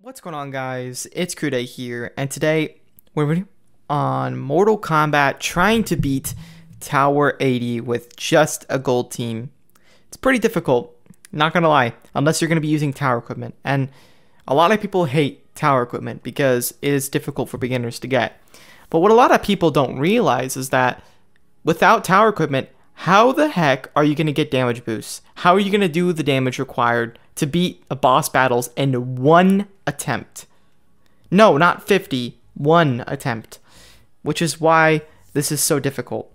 What's going on guys? It's Cuday here and today we're on Mortal Kombat trying to beat Tower 80 with just a gold team. It's pretty difficult, not gonna lie, unless you're gonna be using tower equipment. And a lot of people hate tower equipment because it is difficult for beginners to get. But what a lot of people don't realize is that without tower equipment, how the heck are you going to get damage boosts? How are you going to do the damage required to beat a boss battles in one attempt? No, not 50, one attempt, which is why this is so difficult.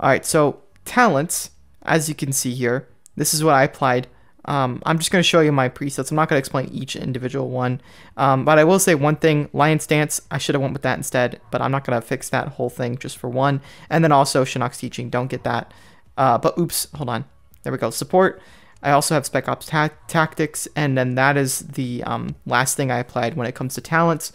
All right, so talents, as you can see here, this is what I applied um, I'm just going to show you my presets. I'm not going to explain each individual one, um, but I will say one thing, Lion's Dance, I should have went with that instead, but I'm not going to fix that whole thing just for one. And then also Shinnok's Teaching, don't get that. Uh, but oops, hold on. There we go. Support. I also have Spec Ops ta Tactics, and then that is the um, last thing I applied when it comes to talents.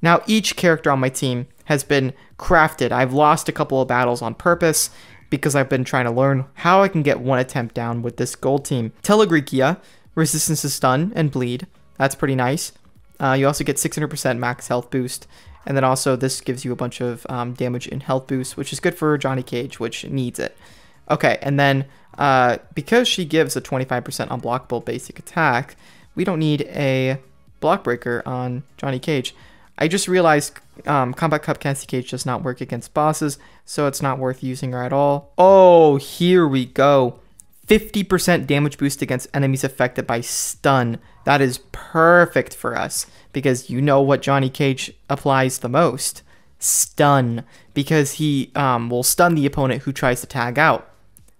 Now, each character on my team has been crafted. I've lost a couple of battles on purpose, because I've been trying to learn how I can get one attempt down with this gold team. Telegrikia, resistance to stun and bleed. That's pretty nice. Uh, you also get 600% max health boost. And then also this gives you a bunch of um, damage and health boost, which is good for Johnny Cage, which needs it. Okay, and then uh, because she gives a 25% unblockable basic attack, we don't need a block breaker on Johnny Cage. I just realized um, Kombat Cup Cassie Cage does not work against bosses, so it's not worth using her at all. Oh, here we go. 50% damage boost against enemies affected by stun. That is perfect for us because you know what Johnny Cage applies the most. Stun, because he um, will stun the opponent who tries to tag out.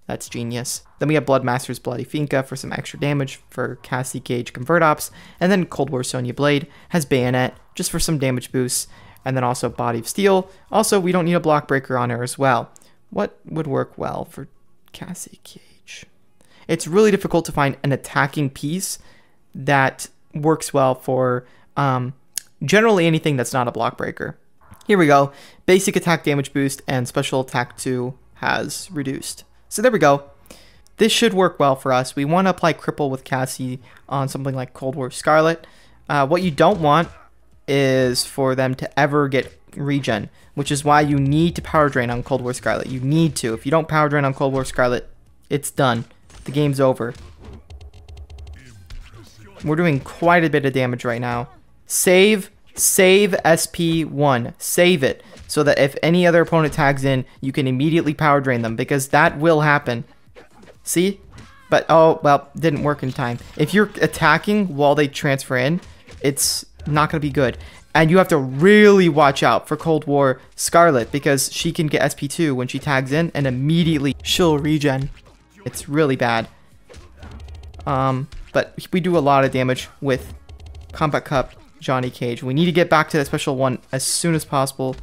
That's genius. Then we have Bloodmaster's Bloody Finka for some extra damage for Cassie Cage Convert Ops. And then Cold War Sonya Blade has Bayonet just for some damage boosts. And then also Body of Steel. Also, we don't need a block breaker on her as well. What would work well for Cassie Cage? It's really difficult to find an attacking piece that works well for um, generally anything that's not a block breaker. Here we go. Basic attack damage boost and special attack 2 has reduced. So there we go. This should work well for us. We want to apply Cripple with Cassie on something like Kold War Skarlet. Uh, what you don't want is for them to ever get regen, which is why you need to power drain on Kold War Skarlet. You need to. If you don't power drain on Kold War Skarlet, it's done. The game's over. We're doing quite a bit of damage right now. Save, save SP1. Save it so that if any other opponent tags in, you can immediately power drain them because that will happen. See? But, oh, well, didn't work in time. If you're attacking while they transfer in, it's not going to be good. And you have to really watch out for Kold War Skarlet because she can get SP2 when she tags in and immediately she'll regen. It's really bad. Um, but we do a lot of damage with Kombat Cup Johnny Cage. We need to get back to that special one as soon as possible.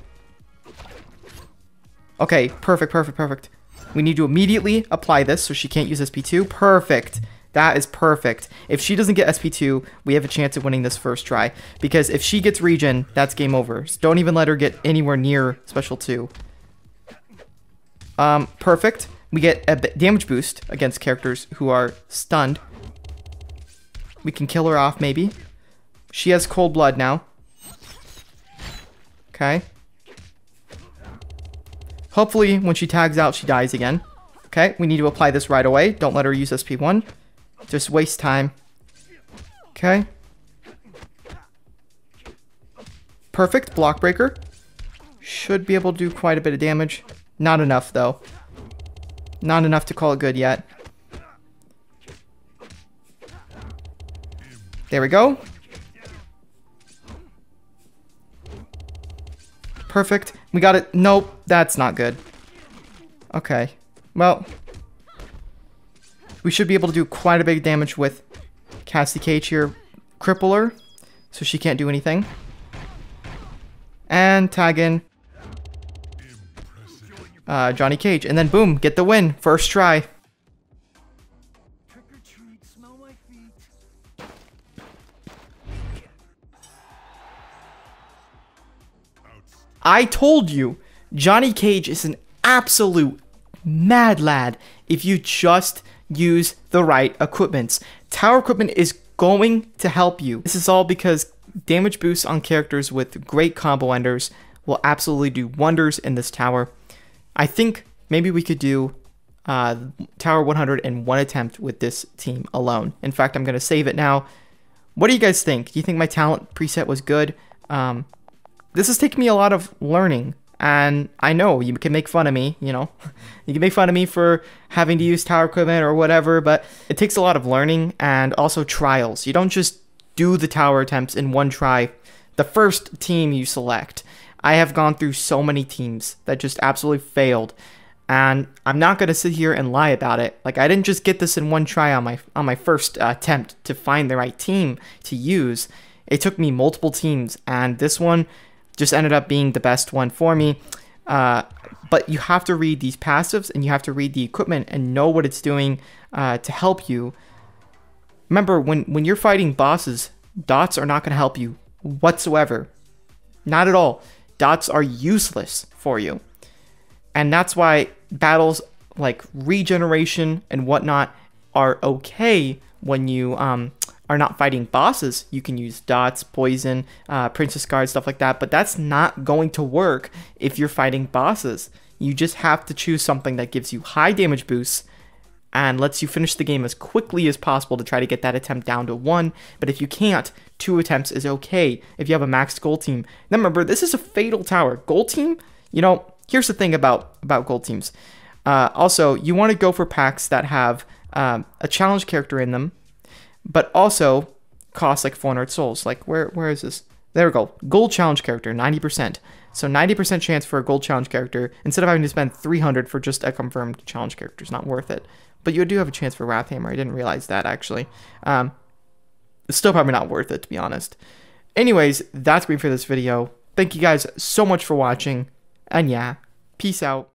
Okay, perfect, perfect, perfect. We need to immediately apply this so she can't use SP2. Perfect. That is perfect. If she doesn't get SP2, we have a chance of winning this first try. Because if she gets regen, that's game over. So don't even let her get anywhere near special 2. Um, perfect. We get a damage boost against characters who are stunned. We can kill her off, maybe. She has cold blood now. Okay. Hopefully, when she tags out, she dies again. Okay, we need to apply this right away. Don't let her use SP1. Just waste time. Okay. Perfect. Block breaker. Should be able to do quite a bit of damage. Not enough, though. Not enough to call it good yet. There we go. Perfect. We got it. Nope, that's not good. Okay. Well, we should be able to do quite a bit of damage with Cassie Cage here. Cripple her, so she can't do anything. And tag in uh, Johnny Cage. And then boom, get the win. First try. I told you, Johnny Cage is an absolute mad lad if you just use the right equipments. Tower equipment is going to help you. This is all because damage boosts on characters with great combo enders will absolutely do wonders in this tower. I think maybe we could do uh, Tower 100 in one attempt with this team alone. In fact, I'm going to save it now. What do you guys think? Do you think my talent preset was good? Um, this has taken me a lot of learning, and I know you can make fun of me, you know. you can make fun of me for having to use tower equipment or whatever, but it takes a lot of learning and also trials. You don't just do the tower attempts in one try the first team you select. I have gone through so many teams that just absolutely failed and I'm not gonna sit here and lie about it. Like I didn't just get this in one try on my on my first uh, attempt to find the right team to use. It took me multiple teams, and this one just ended up being the best one for me. Uh, but you have to read these passives, and you have to read the equipment and know what it's doing uh, to help you. Remember, when when you're fighting bosses, dots are not gonna help you whatsoever. Not at all. Dots are useless for you. And that's why battles like regeneration and whatnot are okay when you um, are not fighting bosses. You can use dots, poison, uh, princess cards, stuff like that, but that's not going to work if you're fighting bosses. You just have to choose something that gives you high damage boosts and lets you finish the game as quickly as possible to try to get that attempt down to one. But if you can't, two attempts is okay if you have a maxed gold team. Now remember, this is a fatal tower. Gold team, you know, here's the thing about about gold teams. Uh, also, you want to go for packs that have um, a challenge character in them, but also costs like 400 souls. Like where where is this? There we go. Gold challenge character, 90%. So 90% chance for a gold challenge character instead of having to spend 300 for just a confirmed challenge character is not worth it. But you do have a chance for Wrathhammer. I didn't realize that actually. Um, it's still probably not worth it to be honest. Anyways, that's me for this video. Thank you guys so much for watching. And yeah, peace out.